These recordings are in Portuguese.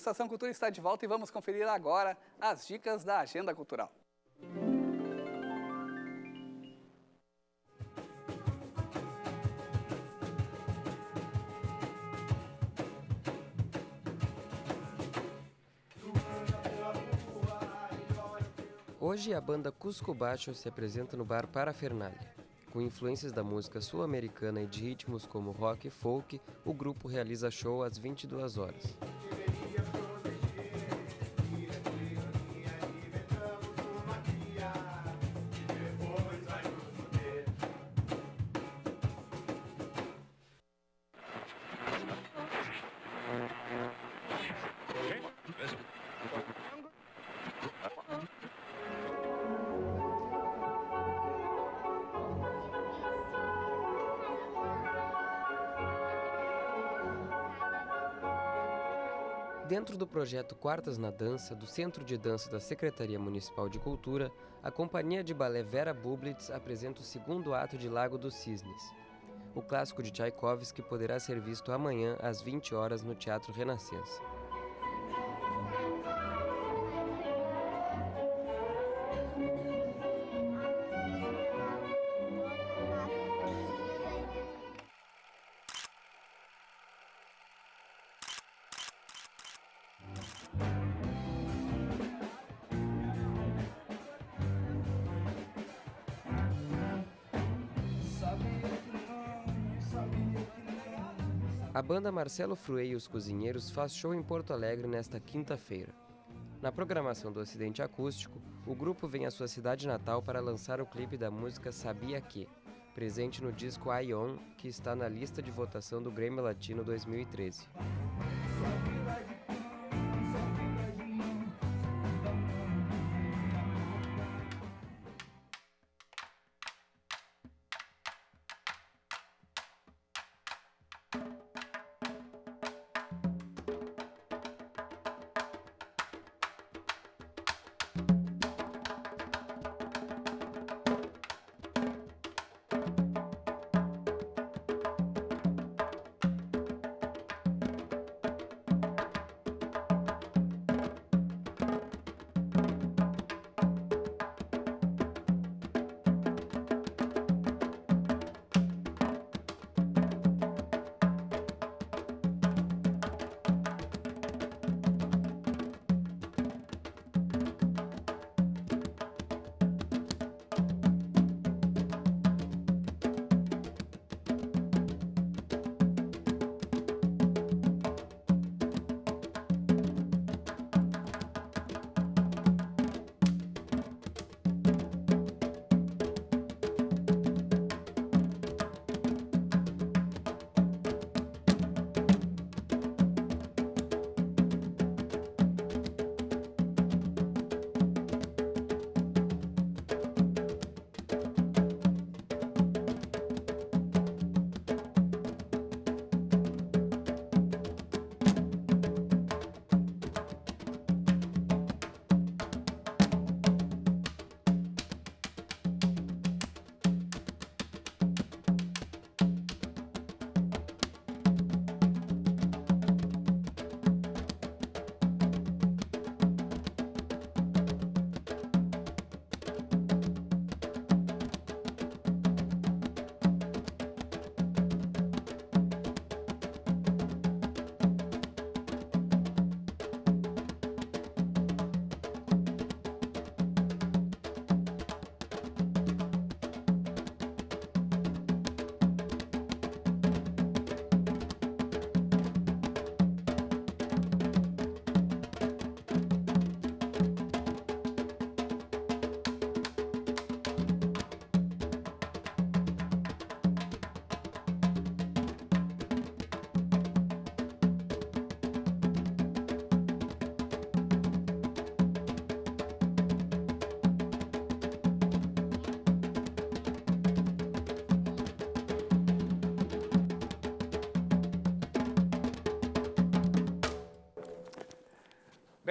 Estação Cultura está de volta e vamos conferir agora as dicas da agenda cultural. Hoje a banda Cusco Baixo se apresenta no bar Parafernália. Com influências da música sul-americana e de ritmos como rock e folk, o grupo realiza show às 22 horas. Dentro do projeto Quartas na Dança, do Centro de Dança da Secretaria Municipal de Cultura, a companhia de balé Vera Bublitz apresenta o segundo ato de Lago dos Cisnes. O clássico de Tchaikovsky poderá ser visto amanhã às 20 horas no Teatro Renascença. A banda Marcelo Fruei e os Cozinheiros faz show em Porto Alegre nesta quinta-feira. Na programação do Ocidente Acústico, o grupo vem à sua cidade natal para lançar o clipe da música Sabia Que, presente no disco Ion, que está na lista de votação do Grêmio Latino 2013.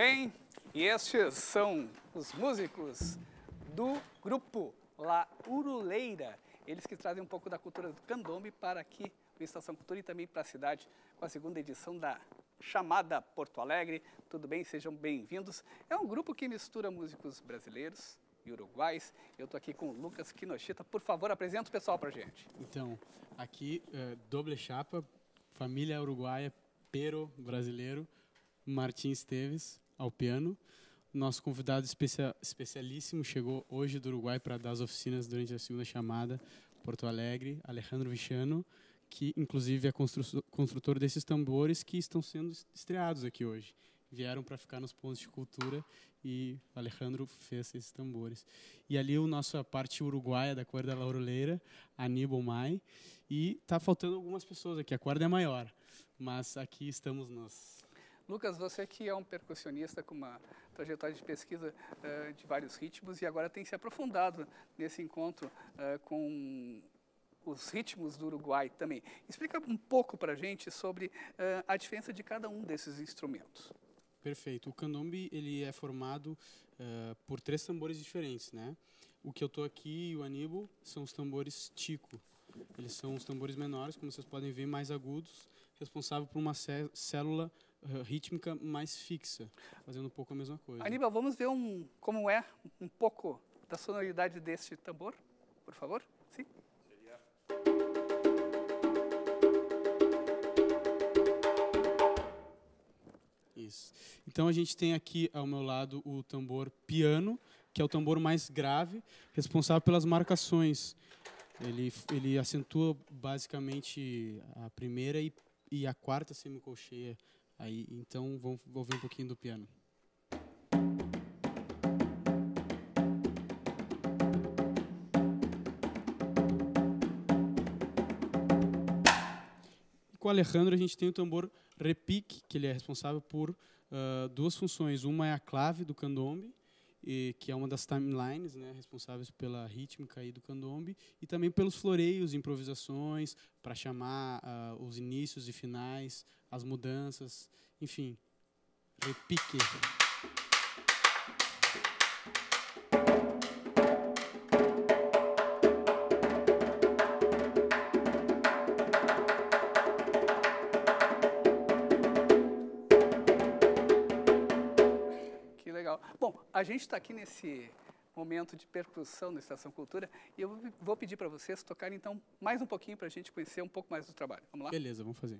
Bem, e estes são os músicos do grupo La Uruleira. Eles que trazem um pouco da cultura do candombe para aqui, o Estação Cultura e também para a cidade, com a segunda edição da chamada Porto Alegre. Tudo bem? Sejam bem-vindos. É um grupo que mistura músicos brasileiros e uruguais. Eu estou aqui com o Lucas Kinoshita. Por favor, apresenta o pessoal para gente. Então, aqui, uh, doble chapa, família uruguaia, pero brasileiro, Martim Esteves ao piano. Nosso convidado especia especialíssimo chegou hoje do Uruguai para dar as oficinas durante a segunda chamada, Porto Alegre, Alejandro Vichano, que inclusive é construtor desses tambores que estão sendo estreados aqui hoje. Vieram para ficar nos pontos de cultura e Alejandro fez esses tambores. E ali nossa parte uruguaia da corda lauroleira, Aníbal Mai, e tá faltando algumas pessoas aqui. A corda é maior, mas aqui estamos nós. Lucas, você que é um percussionista com uma trajetória de pesquisa uh, de vários ritmos e agora tem se aprofundado nesse encontro uh, com os ritmos do Uruguai também. Explica um pouco para a gente sobre uh, a diferença de cada um desses instrumentos. Perfeito. O candombe ele é formado uh, por três tambores diferentes, né? O que eu estou aqui e o Aníbal são os tambores tico. Eles são os tambores menores, como vocês podem ver, mais agudos, responsável por uma célula rítmica mais fixa, fazendo um pouco a mesma coisa. Aníbal, vamos ver um, como é um pouco da sonoridade deste tambor, por favor? Sim. Isso. Então a gente tem aqui ao meu lado o tambor piano, que é o tambor mais grave, responsável pelas marcações. Ele, ele acentua basicamente a primeira e, e a quarta semicolcheia. Aí, então vamos ouvir um pouquinho do piano. com o Alejandro a gente tem o tambor repique, que ele é responsável por uh, duas funções. Uma é a clave do candombe, e, que é uma das timelines né, responsáveis pela rítmica aí do candombe, e também pelos floreios, improvisações, para chamar uh, os inícios e finais, as mudanças, enfim. Repique. A gente está aqui nesse momento de percussão na Estação Cultura e eu vou pedir para vocês tocarem então mais um pouquinho para a gente conhecer um pouco mais do trabalho. Vamos lá? Beleza, vamos fazer.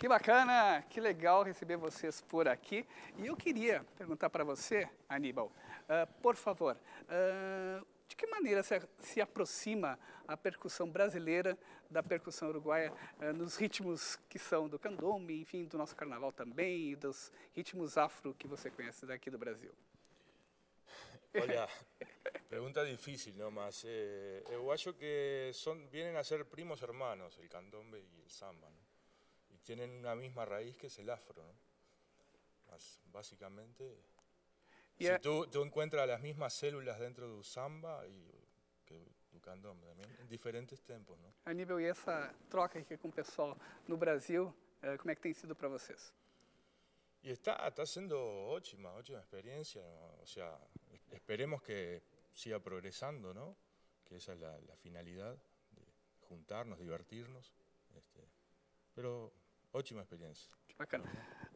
Que bacana, que legal receber vocês por aqui. E eu queria perguntar para você, Aníbal, uh, por favor, uh, de que maneira se, se, aproxima a percussão brasileira da percussão uruguaia uh, nos ritmos que são do candombe, enfim, do nosso carnaval também, e dos ritmos afro que você conhece daqui do Brasil? Olha, pergunta difícil. Mas eh, eu acho que son, vienen a ser primos hermanos, el candombe y el samba, ¿no? Tienen una misma raíz que es el afro. Mas básicamente, E si é- tú, tú encuentras las mismas células dentro del samba y que do candombe también, en diferentes tempos, ¿no? Aníbal, e essa troca aqui com o pessoal no Brasil, eh, como é que tem sido para vocês? Y está, está siendo óptima, óptima experiencia, ¿no? o sea, es- esperemos que siga progresando, ¿no? Que esa es la, la finalidad, de juntarnos, divertirnos, este, pero óptima experiencia. Que bacana.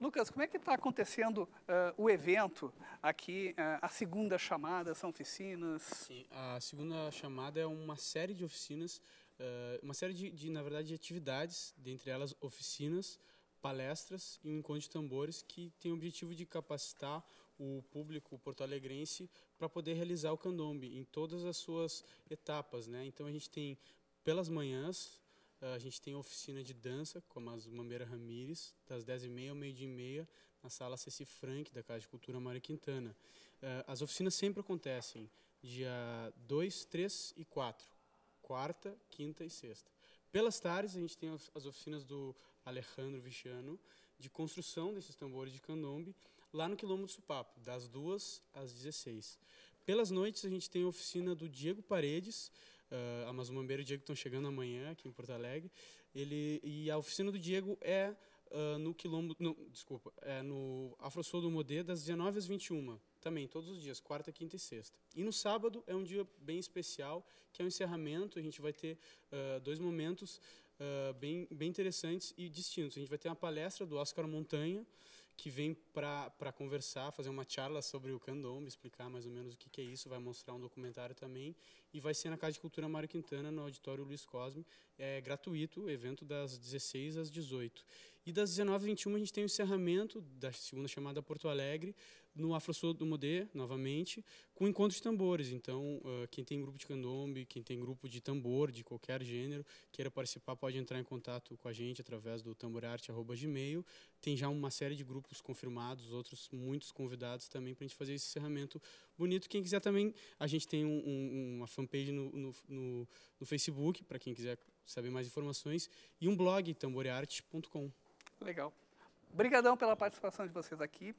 Lucas, como é que está acontecendo eh, o evento aqui, eh, a segunda chamada, são oficinas? Sim, a segunda chamada é uma série de oficinas, eh, uma série de, de, na verdade, de atividades, dentre elas oficinas, palestras e um encontro de tambores que tem o objetivo de capacitar o público porto-alegrense para poder realizar o candombe em todas as suas etapas, né? Então a gente tem pelas manhãs a gente tem oficina de dança com a Mambeira Ramires das 10h30 ao meio-dia e meia na sala Ceci Frank da Casa de Cultura Mário Quintana. Eh, as oficinas sempre acontecem dia 2, 3 e 4. Quarta, quinta e sexta. Pelas tardes, a gente tem as as oficinas do Alejandro Vichiano de construção desses tambores de candombe lá no Quilombo do Supapo, das 2 às 16. Pelas noites, a gente tem a oficina do Diego Paredes, uh, a Mazumambeira e Diego estão chegando amanhã aqui em Porto Alegre. Ele, e a oficina do Diego é ah, no Quilombo, no, desculpa, é no Afro Sul do Modê, das 19 às 21, também, todos os dias, quarta, quinta e sexta. E no sábado é um dia bem especial, que é o encerramento, a gente vai ter ah, dois momentos ah, bem, bem interessantes e distintos. A gente vai ter uma palestra do Oscar Montanha, que vem para conversar, fazer uma charla sobre o candombe, explicar mais ou menos o que, que é isso, vai mostrar um documentário também, e vai ser na Casa de Cultura Mário Quintana, no Auditório Luiz Cosme, é gratuito, evento das 16 às 18. E das 19 às 21 a gente tem o encerramento da segunda chamada Porto Alegre, no Afro Sul do Modê, novamente, com encontro de tambores. Então, ah, quem tem grupo de candombe, quem tem grupo de tambor, de qualquer gênero, queira participar, pode entrar em contato com a gente através do tamborarte.gmail. Tem já uma série de grupos confirmados, outros muitos convidados também para a gente fazer esse encerramento bonito. Quem quiser também, a gente tem um- um- uma fanpage no, no, no, no Facebook, para quem quiser saber mais informações, e um blog, tamborearte.com. Legal. Obrigadão pela participação de vocês aqui.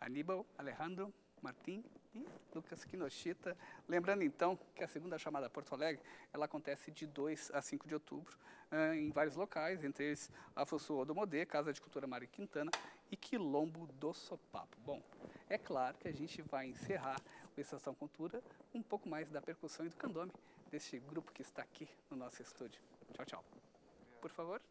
Aníbal, Alejandro, Martim e Lucas Quinochita. Lembrando então que a segunda chamada Porto Alegre, ela acontece de 2 a 5 de outubro ah, em vários locais, entre eles a Fosso do Modê, Casa de Cultura Mário Quintana e Quilombo do Sopapo. Bom, é claro que a gente vai encerrar o Estação Cultura um pouco mais da percussão e do candombe deste grupo que está aqui no nosso estúdio. Tchau, tchau. Por favor.